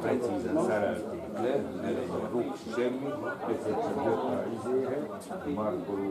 precízen szerelték clair, donc j'aime que cette localisée marque le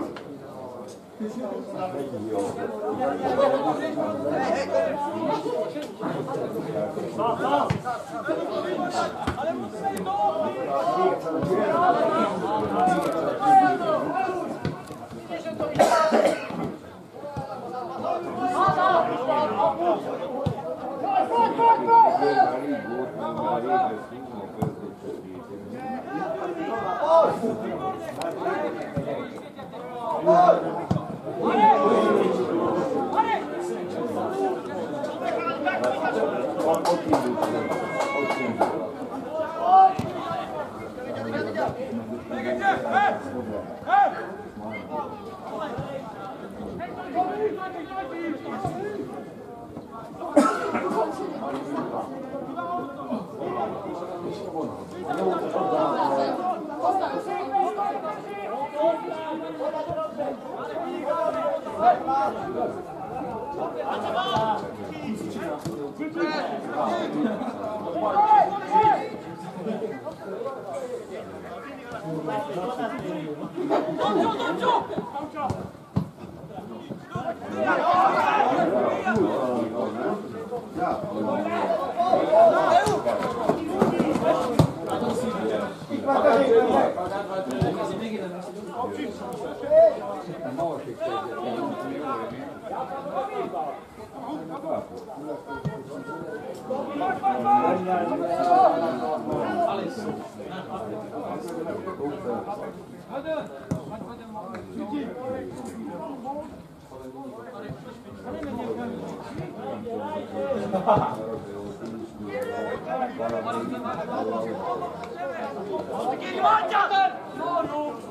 Oh! Hey! Hey! 던져 던져! Hadi gel, hadi gel.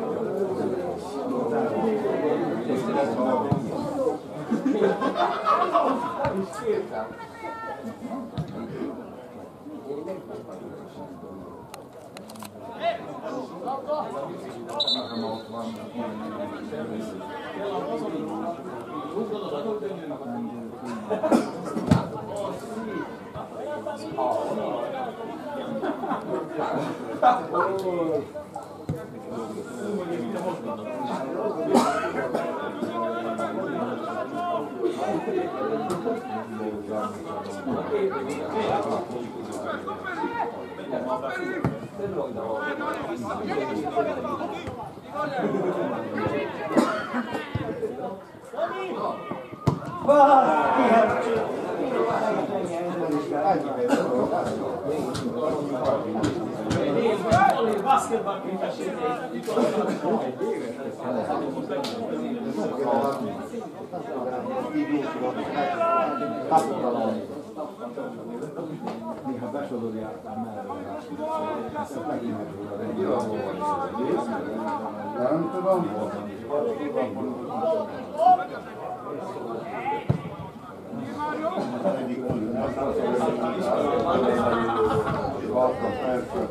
Oh, Vai! basketball Néha besodod jártál mellőle. Ezt a tekintetről egy jó volt. Nem tudom. Egyik tudjuk. Azt mondom, hogy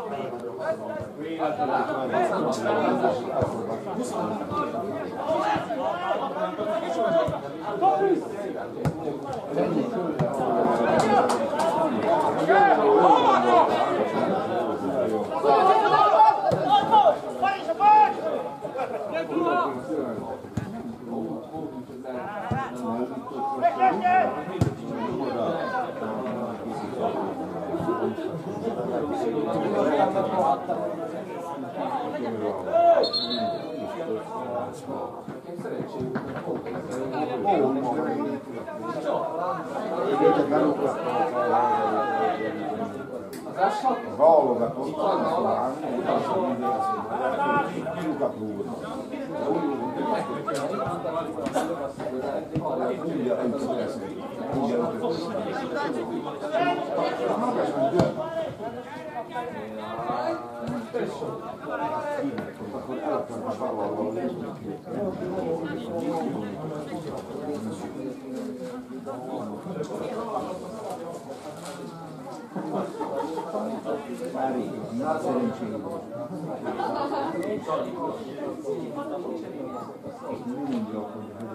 Recht, recht, recht! Volo da Costanza, Luca Bruno, la Puglia è il suo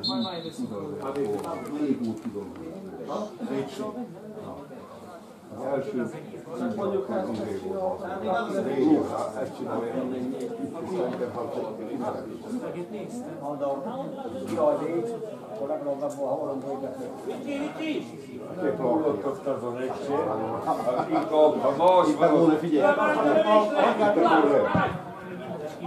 Vai, vai, adesso. Avevo due punti con lui. Az első mondjuk az André volt. Régen, ezt csinálja. Szerintem, ha Két Hallottott azon egyszer, akik a, a más Itt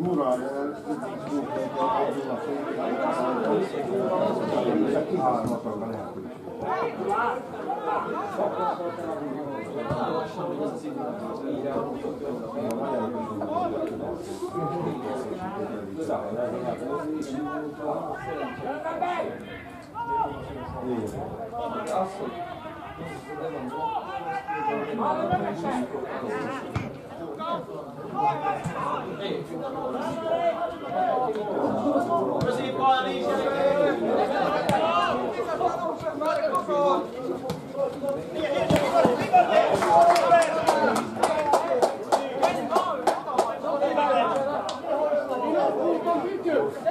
Figura, eh, Here, here, here.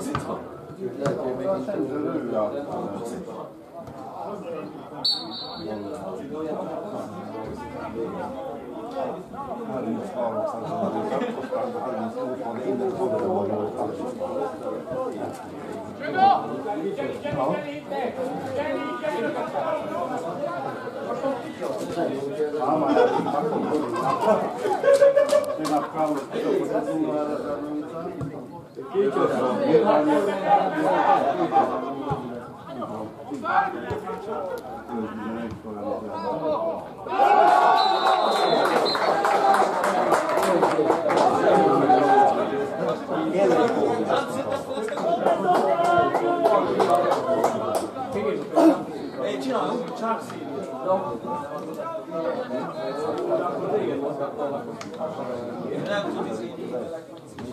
진짜. 加油！跑！啊！哈哈！Grazie.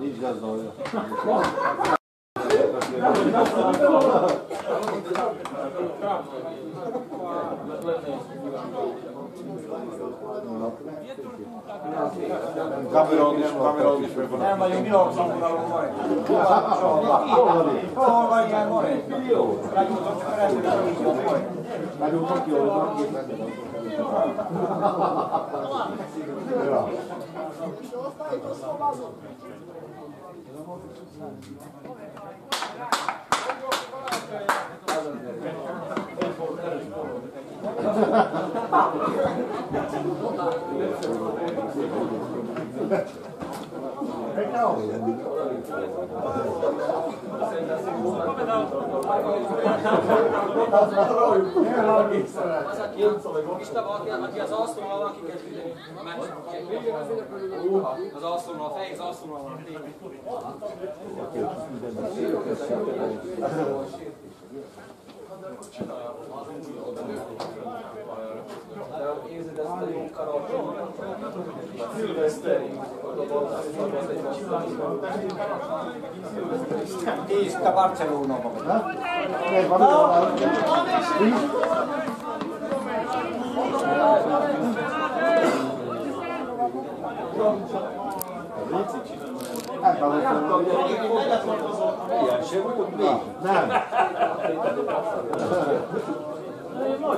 Hiç gaz doğru. Thank you. Kamera olmuş, kamera olmuş. Erman'ın bir olsun buna olmaz. Sonra gel oraya. Ben uzak yoldan geçmedim. Thank you. Isten van, aki, aki az alszónal van, aki kezd üdeni a meccset. Az alszónal, a fej az alszónal van. Érzed ezt a jó karatot? Szilveszteri. Barcelona vagy. Miért van olyan? Hát, az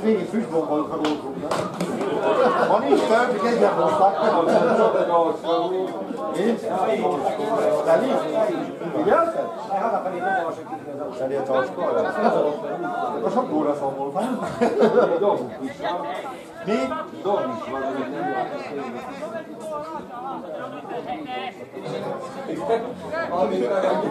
fogja. Nem, ez még egy füstbombal karoltunk. Van is több, hogy egyet hozták. Dani? Figyelted? Hazafelé foglalkozik ki az Elért a skolra? Most sok óra szomorú. Dobunk is van. Mi? Dob is van, hogy nem gyereknek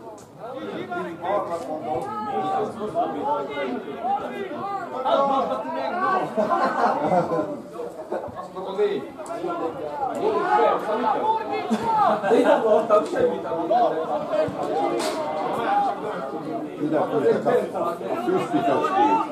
Füstikacskét.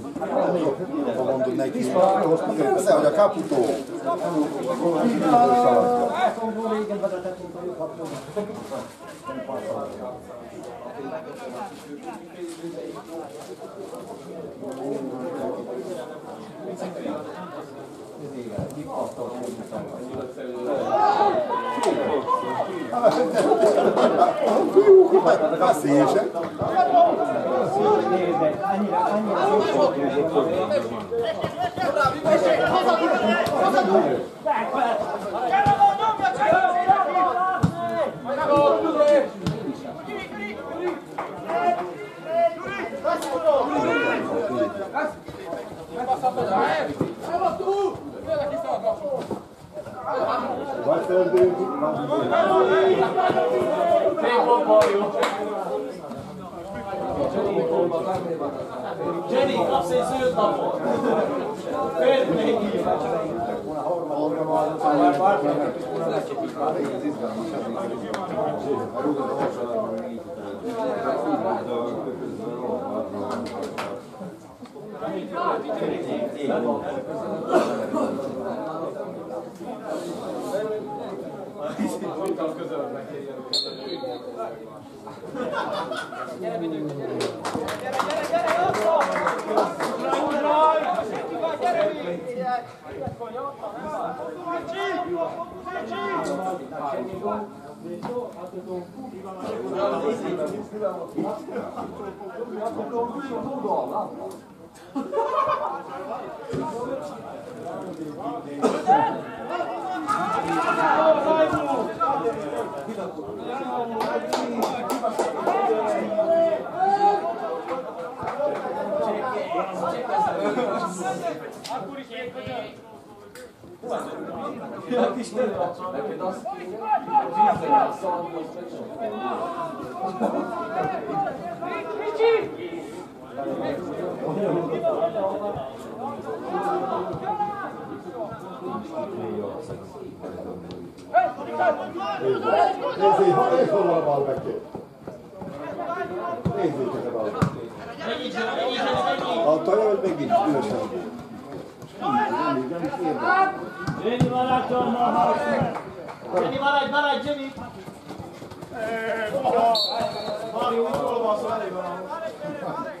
Falando neki se hogy a Caputo Thank you. Diga, di posto insomma. Pazienza. Vai tu! Vai perder. Jenny, kapsz egy zöld lapot! Férj Gyere, gyere, gyere, Jatta! Uraj! Gyere, vigyek! Jatta, nem? Kicsi! Kicsi! Vici! Nézzék, ha ez hol a balbekét. Nézzék a balbekét. A taja, hogy még így ürösen. Nem, nem is érdekel. Jenny, maradj onnan! Jenny, maradj, maradj, Jenny! Mario, úgy olvasz elég van. Maradjon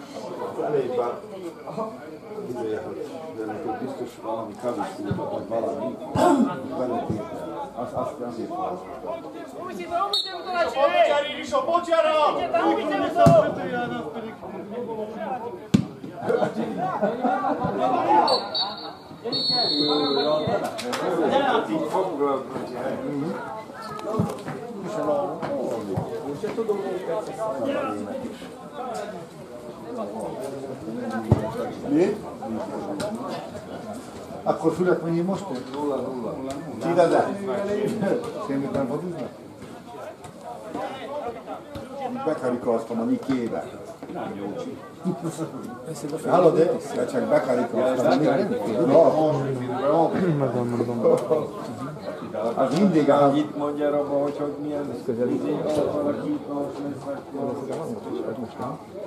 már. Izé, hogy de neked biztos valami kavisztúrban, vagy valami beletétel. Azt, azt azért van. Popocsár is a pocsára! Mi? Akkor Fülek mennyi most? Nulla, nulla. Csidede? Szépen fociznak? Bekarikasztom a Nikébe. Nem jó. Hallod, de? De csak bekarikasztom a Nikébe. Az mindig áll. Itt mondja Raba, hogy hogy milyen izé, valaki itt most lesz, akkor...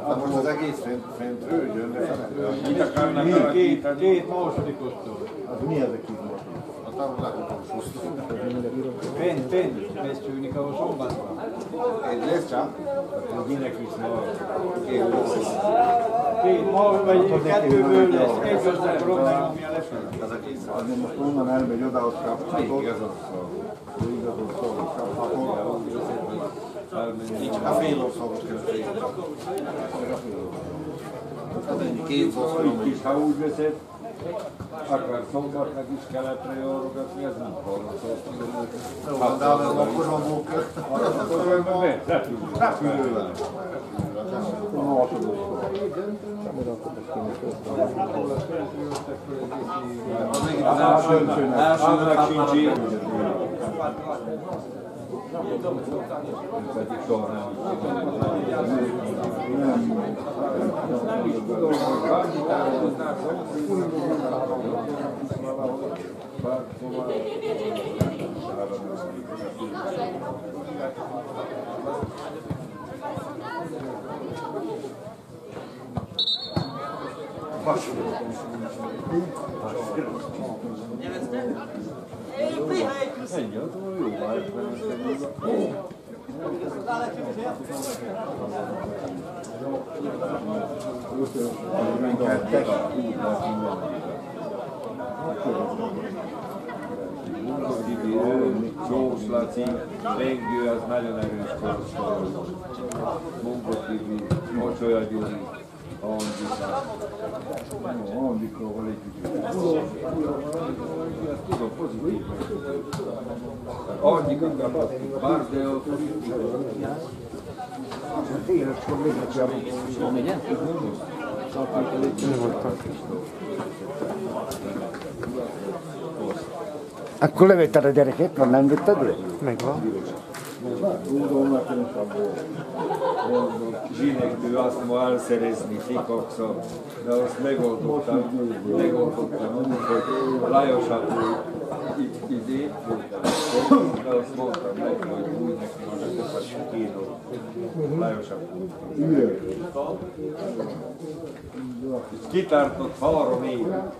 Hát most az egész fent, fentről jön, de fentről. Mit akarnak Mi? alakítani? Két másodikostól. Az mi ez a most? A távolságokon Fent, fent, ez tűnik, ahol szombatban. Egy lesz csak? Minek is ma? Én lesz. Két ma, vagy kettőből lesz, egy az a problémája lesz. Az egész. Azért most onnan elmegy oda, ott kaphatod. Igazad szó. Igazad szó, a fél országos kell Két országos. Itt is, ha úgy veszed, akár szombatnak is keletre járgatni, ez nem hallott. De a koromból repülővel. camera perché mi Ilyen. Pedig soha nem. Nem is tudom, hogy annyit elhoznák, Ennyi, non dico volevi scusa positivo oggi con parte o sì, il collega ci ha A quello che state a dire che è tornato in dittatura? Vagy nem vetted le? Zsinektől azt ma elszerezni fikakszal, de azt megoldottam, megoldottam hogy Lajos Ató itt idén, de azt mondtam neki, hogy úgy neki van a kopas kínó. Lajos Ató. És kitartott három évet.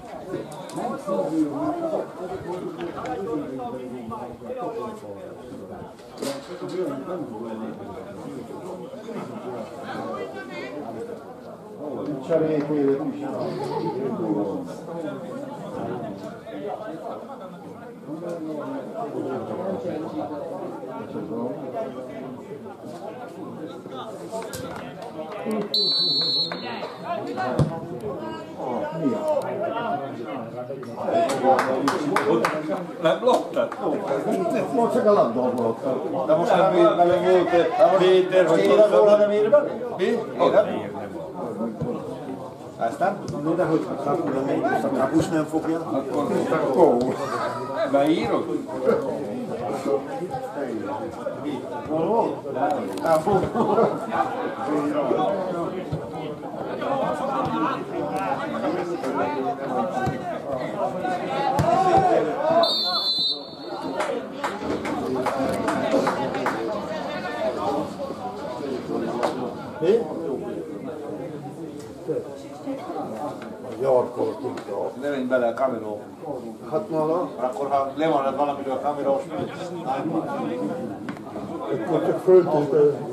Luciare poi le luci, no? No, no, no. Nem lottad? Most csak a labdából. De most nem ír bele volt Péter, hogy Éred volna nem ír bele? Mi? Éred? Ezt nem tudom, no, de hogy a kapura megy, és a kapus nem fogja. Akkor akkor beírod? 네? Jarkoltunk a... Nem menj bele a kameró. Hát nála? Akkor ha lemarad valamiről a kamerós, akkor csak föltétel.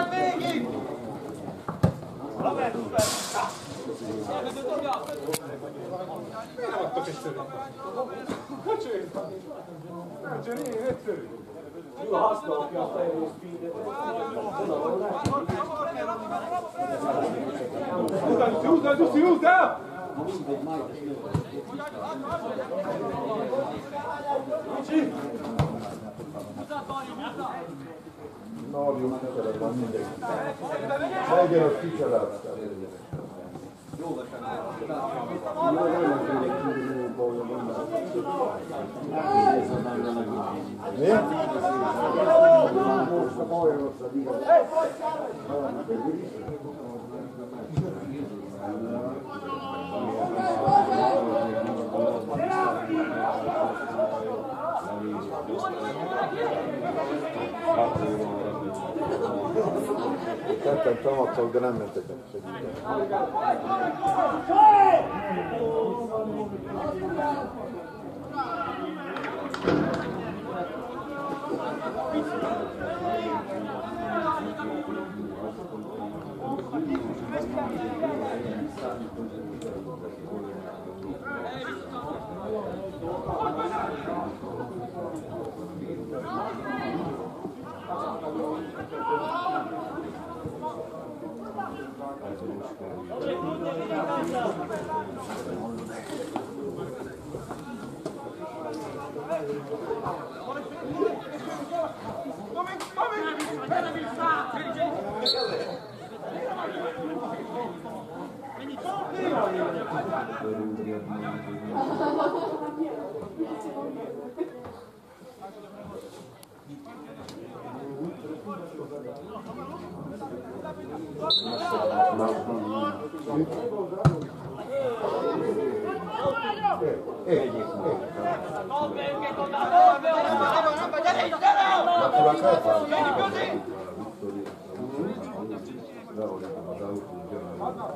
Miért nem No, di una per la bambina. Sai che los fichas Eh? Santa Antão, atogramente.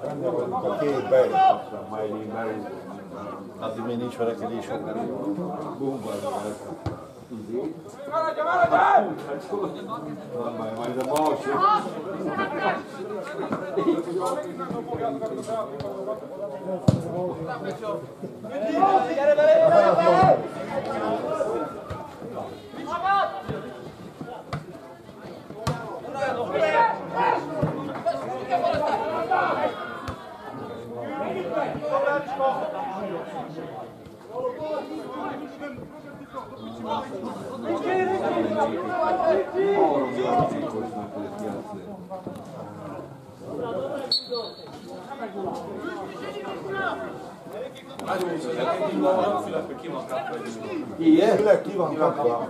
Andiamo perché è bello, ormai lì in Kadimeni çorak dediği şok. Bu mu var? Cevara, cevara, cevara! Vai da morte! Thank you. Igen? Tényleg ki van kapva?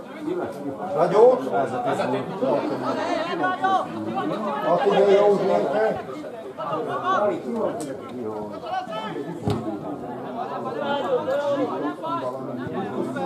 Ragyó? Akkor de jó nektek? Jó.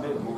Mesmo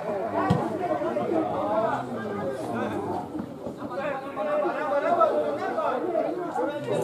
Vai,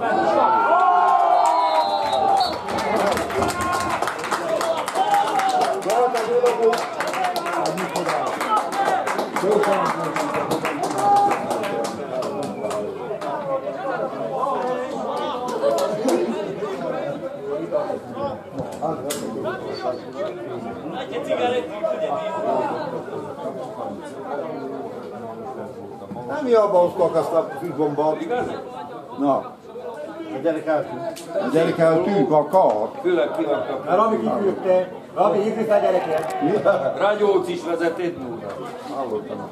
vai, vai. Kell megoldani. Nem hiába hoztak azt a függombat. Na, A gyerek eltűnt. a gyerek eltűnt a kar. Főleg ki akartak. Na, Rami kiküldte. Rami, hívjuk fel gyereket. Ragyóc is vezetett múlva. Hallottam.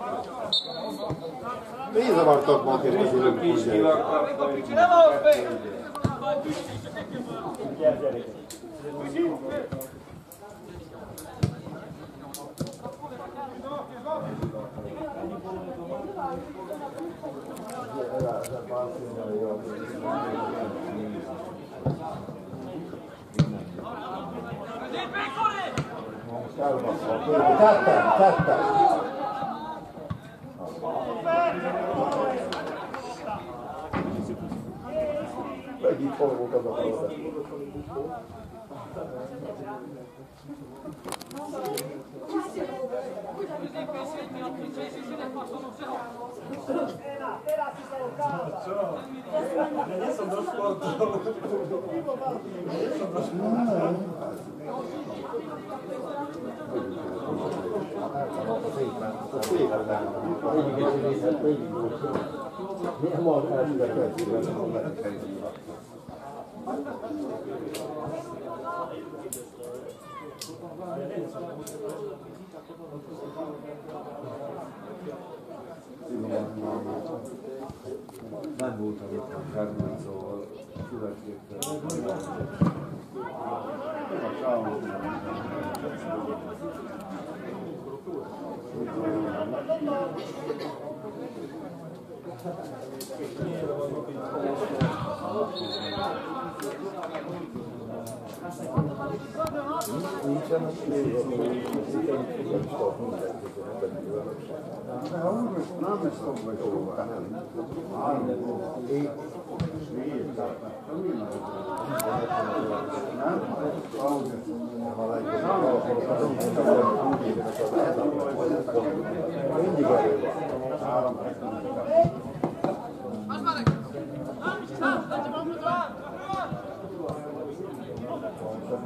Mi zavartak ma Főleg ki is ki ülők? akartak. Gyere, gyereket. 勝った勝ったギターを動かさなかった。Következően. Nem is tudom, hogy hol van. Mindig elő van. Három Nagy akarattal fordított, mindig a végét Igen, azt megveszem. Mondom, most az övék Mindig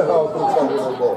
Evo, tu sam bilo bol.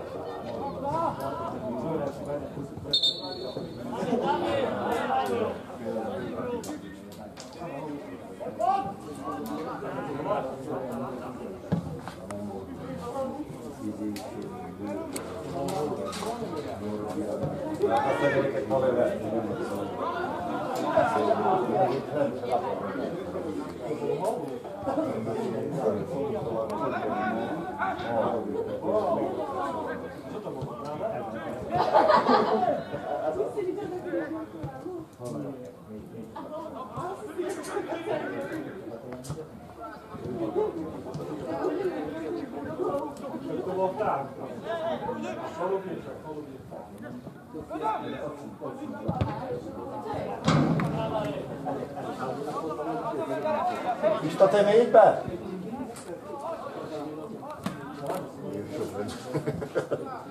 Está também aí, pé. Deixa eu.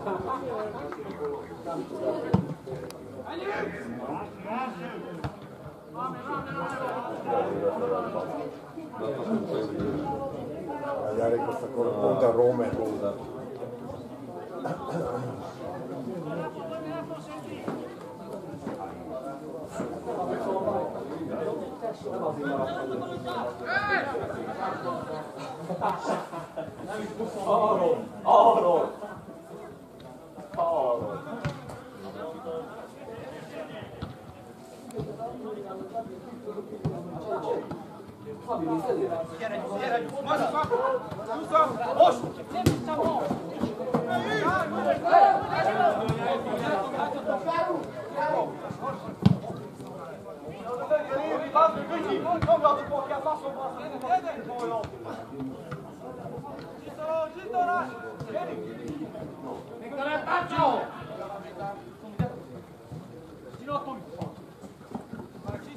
Gracias. magari questa cosa punta a Roma. Oro! Oro! Oro! Nikola Tačo! Giro Tomić.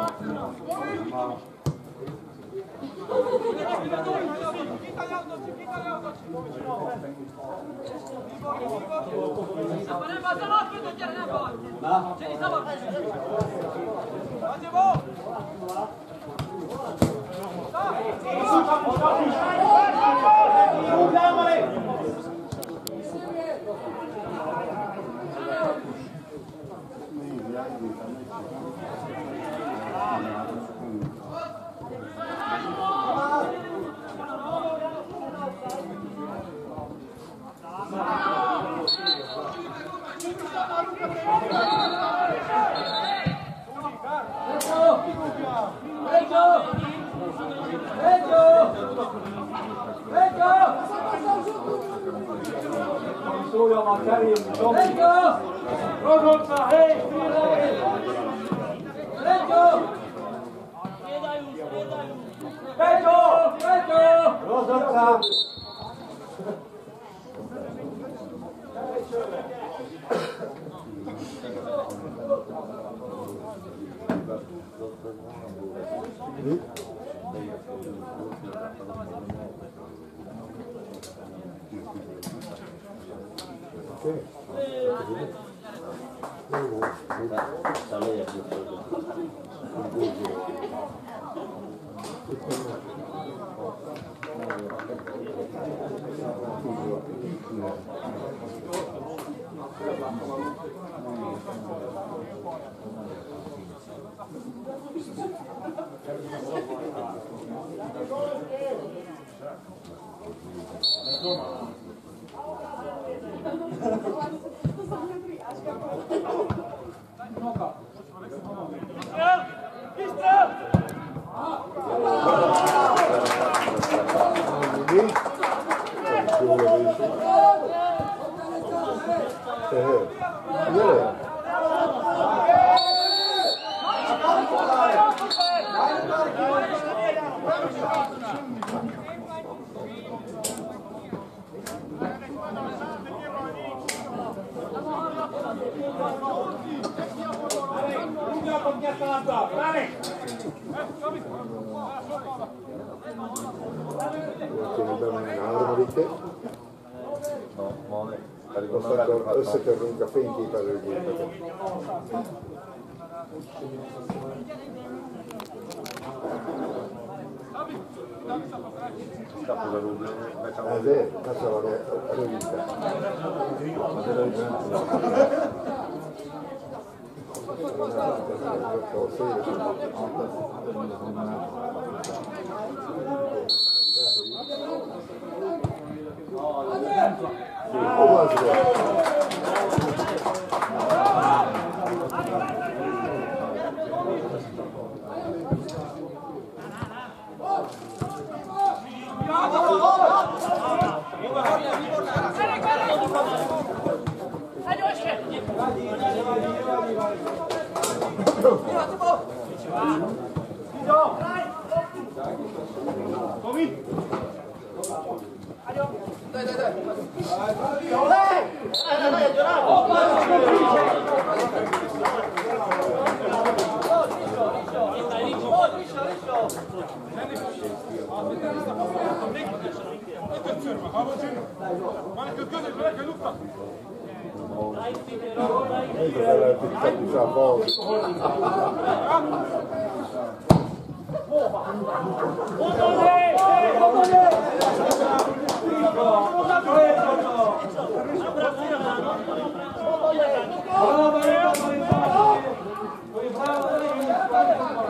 Bravo! holka, hej, hej, Peťo! Peťo! Peťo! Rozhodca! Enrique. No, no, összetör a fényképezőgépet. Ezért? Becsavarja rövidre. Köszönöm. Thank you. Ecco quella attività di San Paolo. Bravo, bravo, bravo.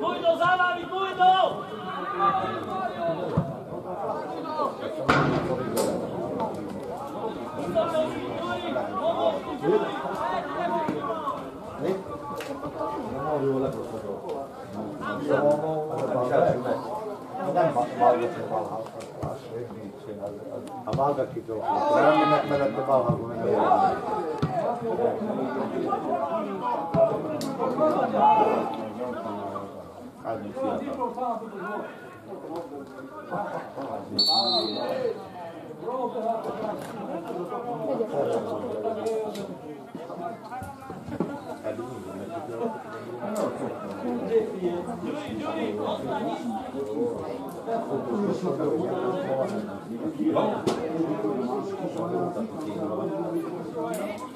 Mój to za wami, mój to! אמרת כאילו, כולם מנתמדת בבר הגומנדיה. Одну Vamos?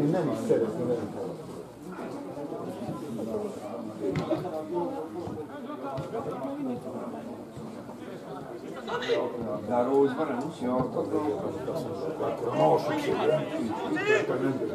Én a is szeretném elítélni. Dar o izbranci ortodox conosci perfettamente.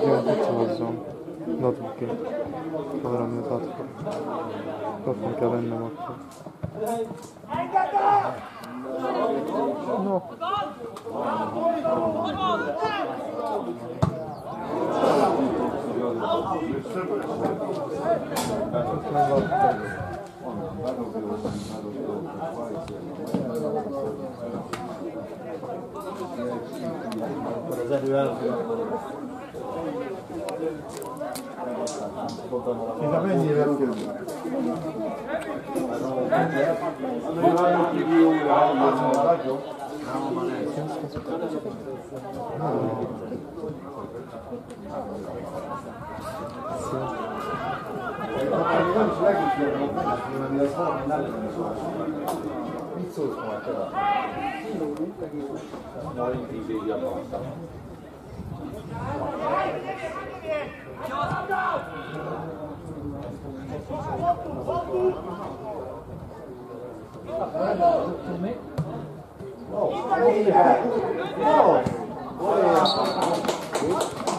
Diğer Trabzon, Latviya, Kahraman Tatlı, Kafan Keven'le baktı. No. Ben baktım. ざるはあの Oh, yeah. Oh, yeah.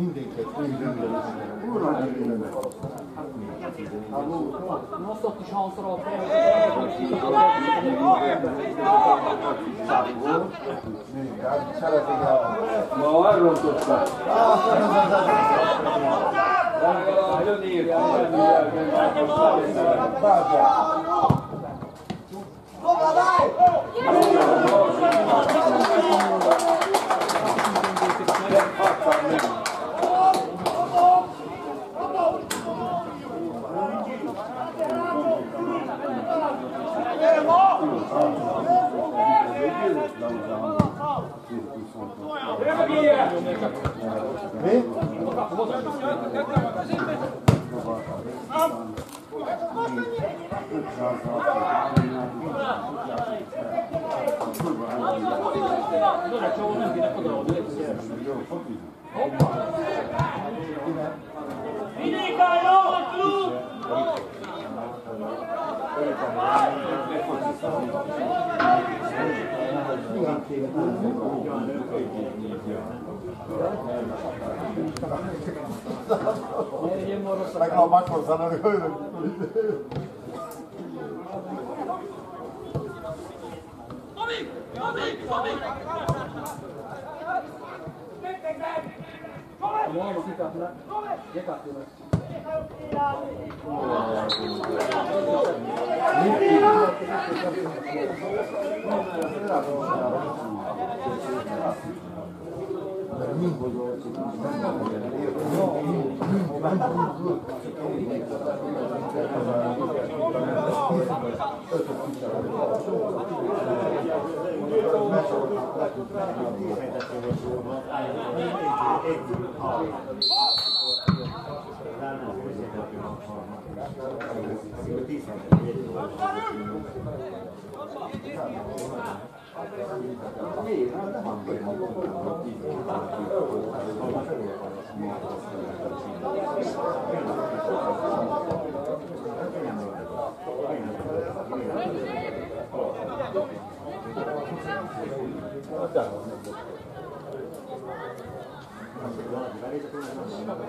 من ديك Go, go, go! Vieni qua, no, tu! Raga, ma cosa non Tommy! Tommy! Tommy! Come on, si Oh!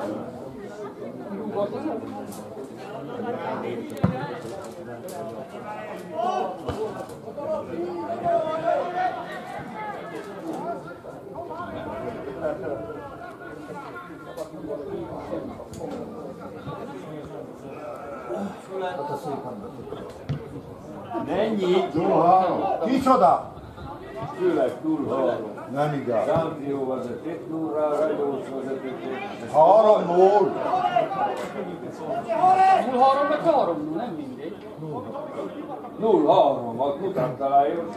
Gracias. Írtam, Vieni, Caio, tu! Meg ha meghozzan, hogy Mennyi? Kicsoda? Főleg túl hallom. Nem igaz. Zámpió vezetett nullra, Rajós vezetett. Három null. Null három meg három, nem mindegy. Null három, ott mutatta Lajos.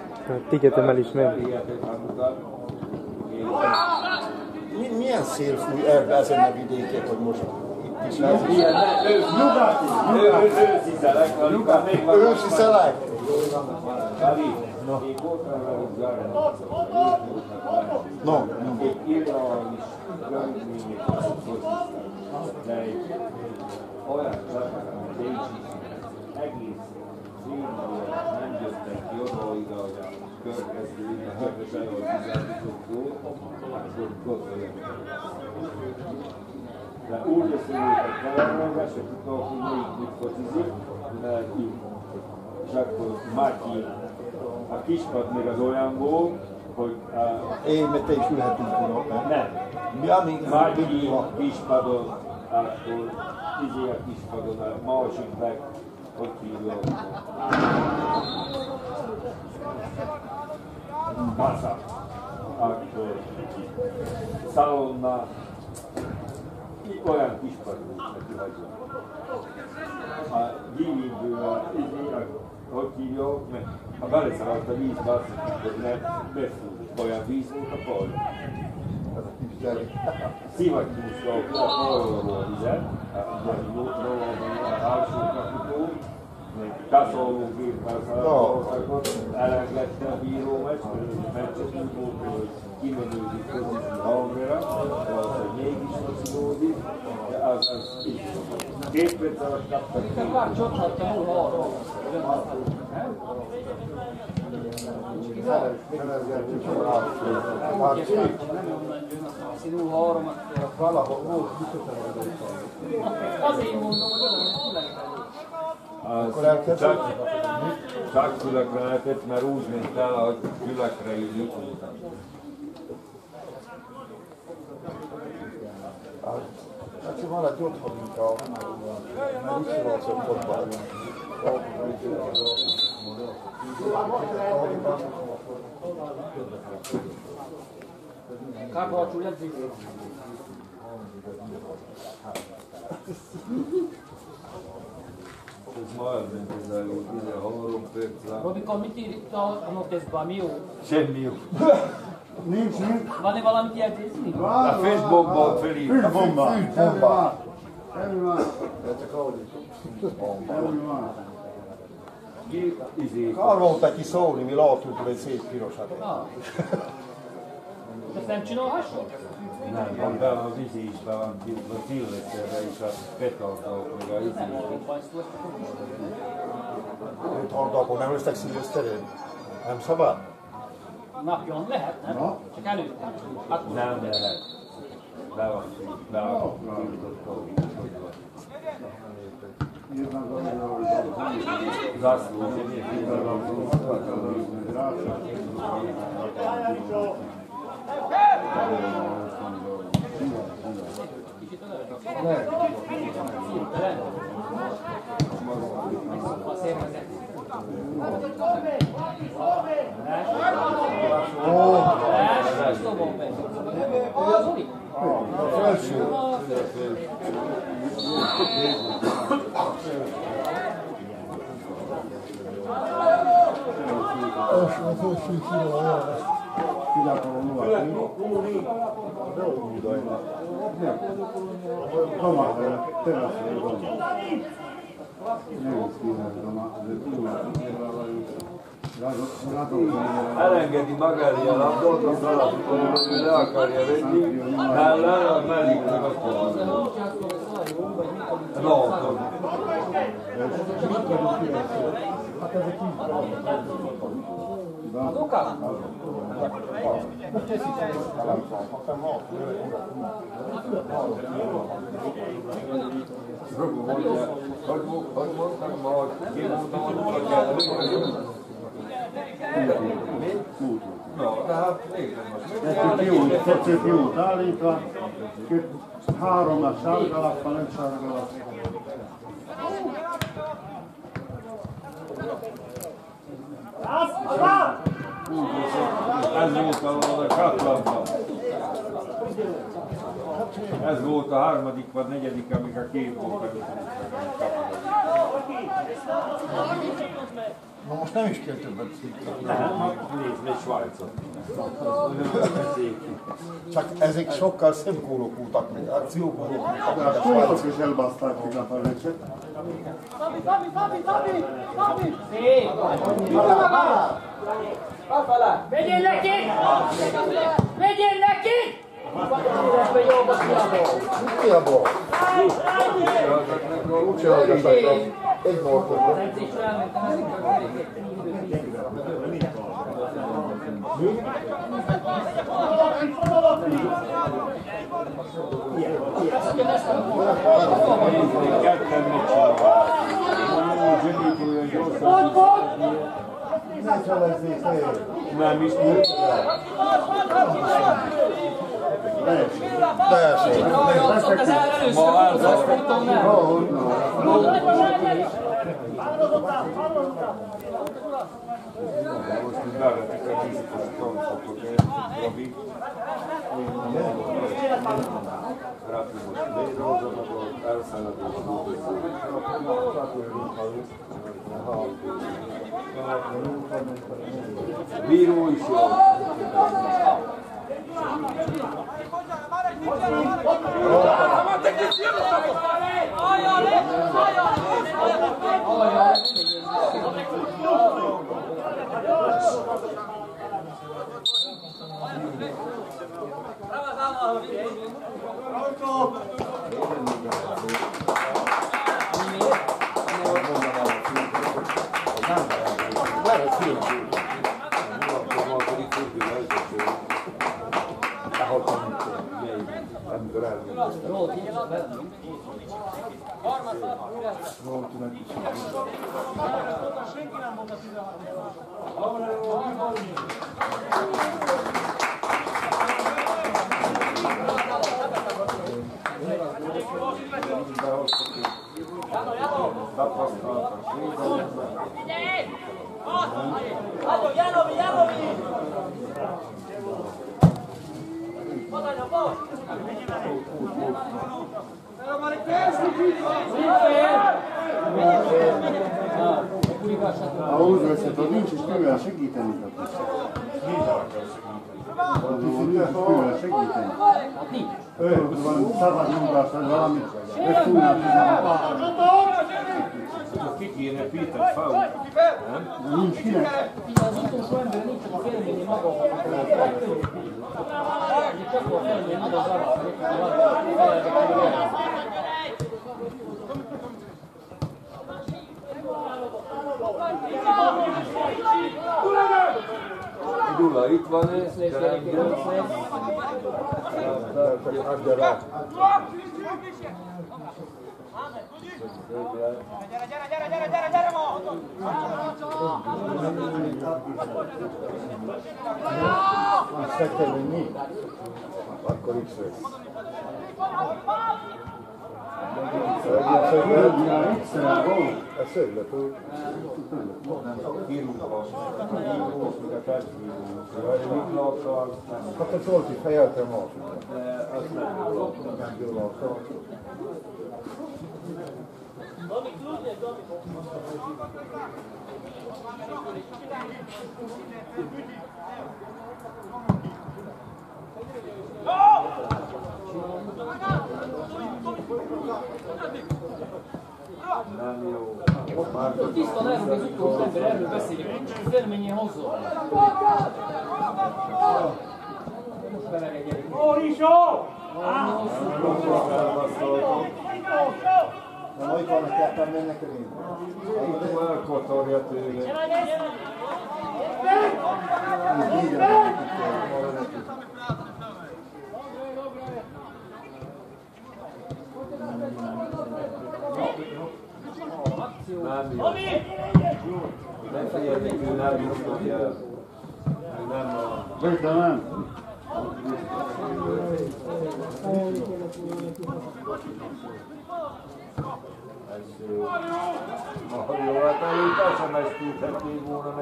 Tigetem elismer. Hihetetlen mutat. Mi, milyen szél fúj erre ezen a vidéken, hogy most itt is ez is? Ilyen, ne, ő, nyugati. Ő, ő, őszi szelek, amikor még van. Ősi szelek? Kali, még volt velük zárva. No, Még irreális rövidmények focisztak. De egy olyan Bécsi, egész színvonal nem jöttek ki oda-oda, hogy a következő 16 gólt, akkor gondolják. De úgy összeültek hogy melyik mit focizik, mert így. És akkor Mátyi, a kispad még az olyan volt, hogy uh, én, mert te is ülhetünk volna, nem? nem, Mi, ami Mátyi kispadon, akkor izé a kispadon, a másik meg, hogy hívják. Massa. Akkor szalonna, olyan kispadon, neki hagyom. A a izé, hogy hívják, mert ha beleszaladt a vízbe, azt hogy ne befújt, olyan víz volt a pajzs. Ez a kis szivattyúzta a forró vizet, hát ugye lovagban a alsó kapitó, kaszológéppel felszóltak, elengedte a bíró meccs, meccset úgy volt, hogy kimenődik pozitív hangra, az, hogy mégis focilódik, de az, az így. Két perc alatt kaptak két Te bár csodhatta 0 Valahol volt, Azért mondom, hogy oda van Az elkezdett? csak, csak fülekre lehetett, mert úgy ment el, hogy fülekre ülünk. Hát van egy otthon, mint a... Mert szó Kako ću ljeći? Robiko, mi ti mil ono, mil zbamiju. Še miju. Nič, nič. Vane valam ti. Da feš bomba, Filip. Feš bomba. Bomba. That's a Ki izé. Arról neki szólni, mi hogy egy szép pirosat. Ah. Ezt nem csinálhassod? Nem, van be az izésbe van tiltva, szilveszterre is a petardok, meg a izés. Őt hardalkon nem lesztek szilveszterén? Nem szabad? Napjon lehet, nem? Csak előtte. Hát Nem lehet. Be van, be van, tiltott Zászló, hogy miért tiltott kicsit oda lehet. Hirtelen. A Felső. Elengedi magári a labdot, a labdot le akarja venni, nála a mellé nem akarja. Látom forse più talita che Haroma salga la pancia della Ez volt a, katlapban. Ez volt a harmadik vagy negyedik, amik a két volt. Na most nem is kell többet Nézd meg Svájcot. Csak ezek sokkal szebb gólok voltak, meg akciógólok voltak, mint a svájci. is elbaszták ki a meccset. Szép! Vegyél neki! Vegyél neki! Mi a bal? Úgy csinálgattak, egy mortot. Az edzésre elmentem, ezek a gyerekek. Ketten mit csinál? Ó, Zsenik olyan gyorsan. Ne cselezzék, ne jöjj. Nem is tud. Bíró is jó. Bravo, bravo. Pronto. Janovi, Janovi! Podaj! Augusto, a nincs is kivel segíteni Kivel segíteni. Ő van szabad nyugdás, vagy valamit, ezt tudná tudni. akkor ki kéne Peter Faul. Nincs kinek. Az utolsó ember nincs, aki élményi maga. Idula, itt van, teremtő, teremtő, Kapcsolódni fejeltem Nem jól alkalom. Nem jó. Tiszta lehet, hogy az utolsó ember erről beszélik, hogy felmenjen hozzá. Most belegegyelik. Orisó! Nem, De amikor ketten mennek elég. Itt már a katarja tőle. Így így Nem figyeltek, ő nem jutnak el. Nem a... Végre nem! Thank you. Mario Vatalita ci ha mai spiegato una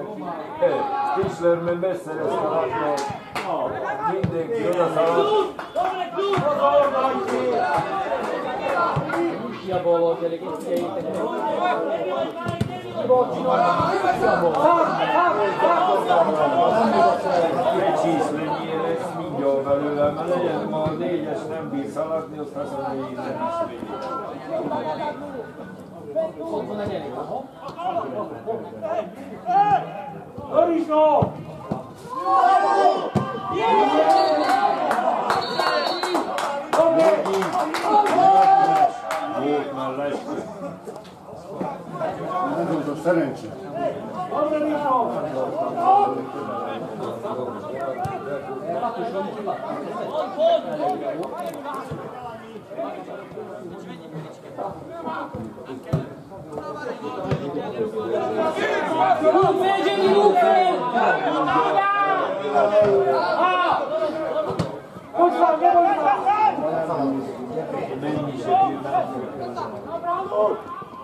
Stisler mi messa e stavamo mindenki odaszaladt. Luciabó volt elég kisztjeitek. Bocsi, Luciabó! Precízio, Belőle, mert legyen ma a négyes nem bír szaladni, azt mondja, hogy én nem is megyek. Ott van egy elég. Orisó! Volt már lesz. Będą do seręczy. Dobrze, Michał! Lufe,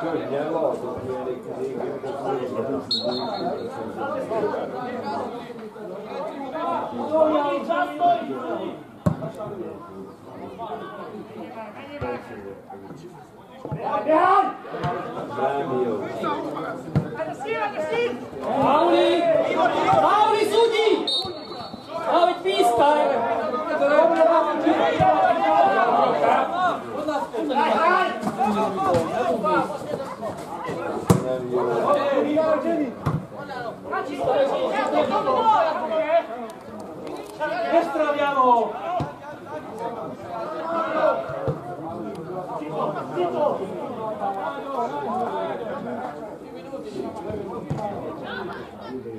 Könnyen látok ilyenek régen, de Adrián! Bravo! Adesir, Adesir! Mauri! Mauri, Sudi! Oh, it be style. Destra abbiamo Zitto, zitto!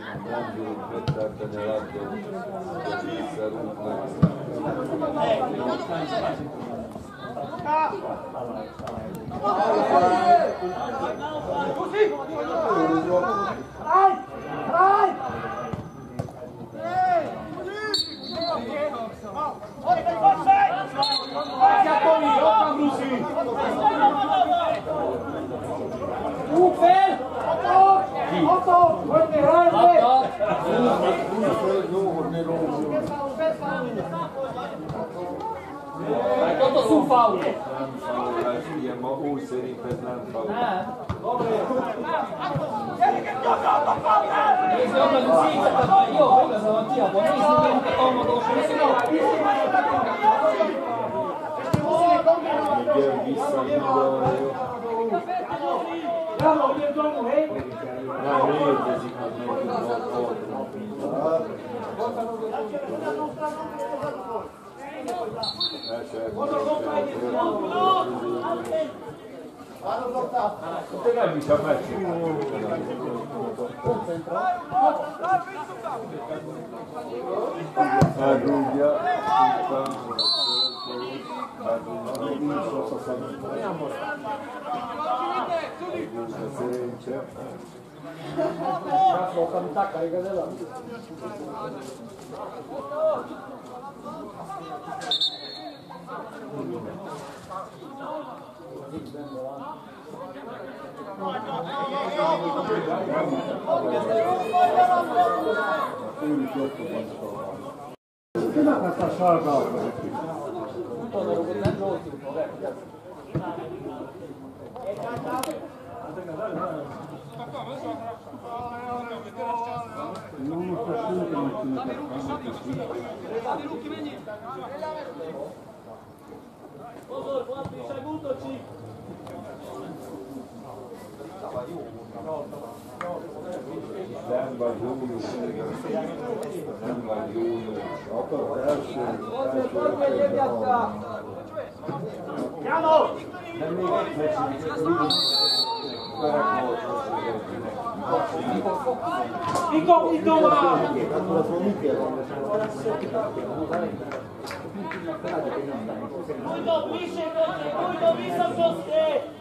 cambio rispetto al generato di Vai! Vai! Vai! Vai! Vai! To są faule. Ja mam usy i pewne faule. Dobre. Jeśli ona Lucyjka to paliło, wyga załatwiła, bo nie jest nie to ma do usłyszenia. Nie wiem, wisa, nie wiem. Calma, o dedão no rei. Não tem nada, bicho, mas tinha um. A dúvida. Tényleg ezt a sarga Grazie. Then by Julio Singing, then by Julio. Oto, első, első, első, János! Nem még egy Mikor nyitom már? Akkor azt mondom, mit kell? Bújtok, mi se közé! Bújtok, vissza közé!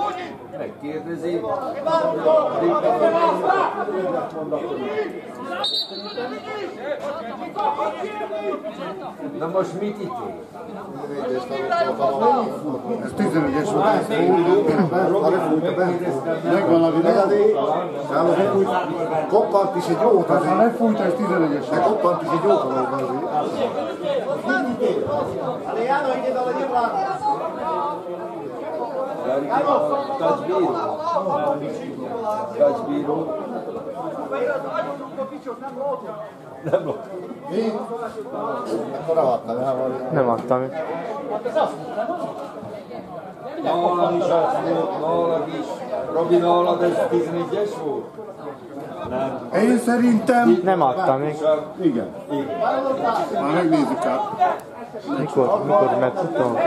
megkérdezi. Na most mit ítél? Ez 11-es volt. Megvan a videó. Koppant is egy jót Ha azért. nem fújta, ez 11-es. De koppant is egy jót azért. Tacsbíró. Tacsbíró. Nem. Mi? Akkor nem valami. Nem adtam. Nálad is az volt, nálad is. Robi, nálad ez 11-es volt? Nem. Én szerintem... Nem adtam még. Igen. igen. Már megnézzük át. Mikor, mikor megtudtam.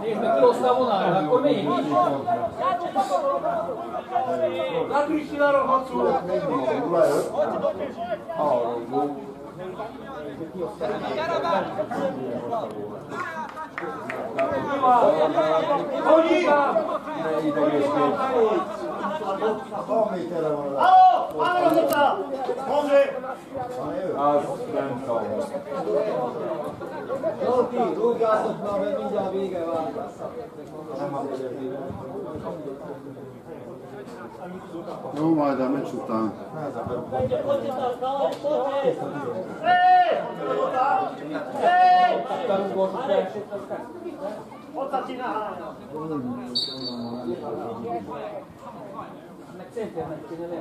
Nézd meg, kihoztam volna, akkor még így. Látristináról hatszul. Ruga, Ruga, Ruga, Ruga, Ruga, Ruga, هو ما دام سلطان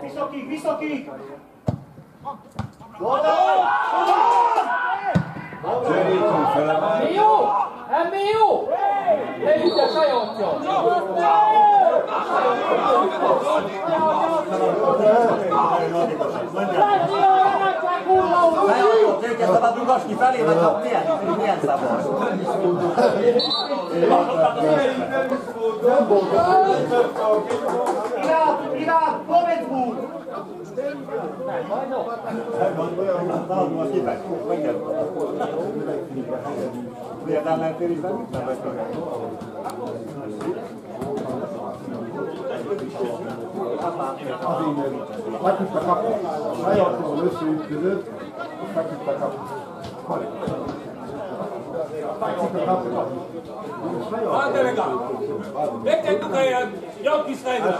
Visoki, visoki! È mio! È mio! Ehi, c'è 8! Tästä vaan Lukoski Fakülte kapus. Rajatunul összeütközött, feküdte kapus. Vaadeleka! Vettek tukajat! Jobb kisztályra!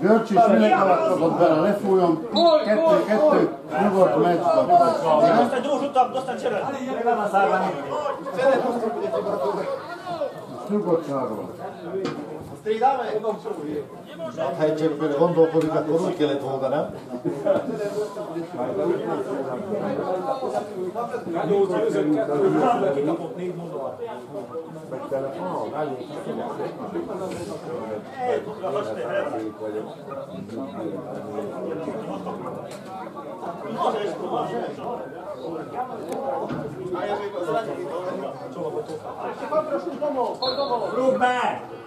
Görcsi és minek avatkozott bele, lefújom, kettő, kettő, nyugodt meccs van. Dostan gyors utam, dostan csere. Nem Střídáme. Hajče, on do kolika korun těle toho ne? Rób me!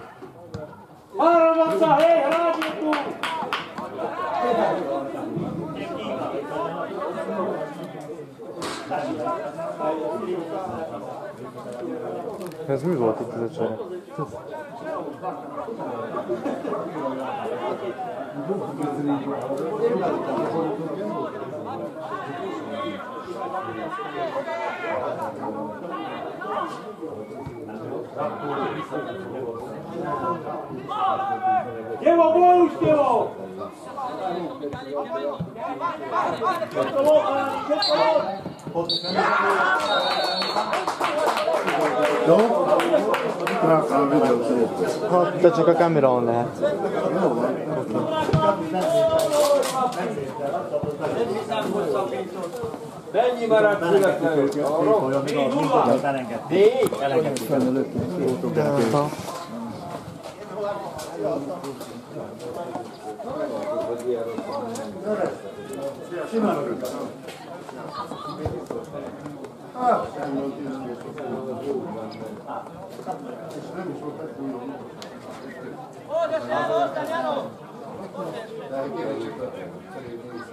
Para nossa rei, Rádio! Weźmy złoty, to zaczyna. Thank you. Llevo Boustio! No? Taka videó. De csak a kamerón lehet. Jó van. Okay. Mennyi maradt születlenül? Arról? Aha. Jeden gol treba dať. A jednu švečnicu. Dobre,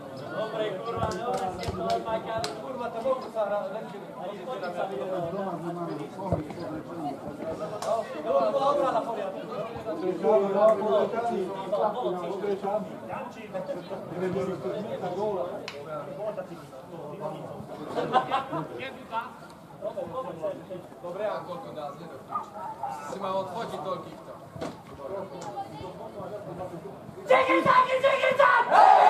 Dobre, a koliko da, zelo. Sima, odhođi toliko. Čekaj, čekaj, čekaj, čekaj!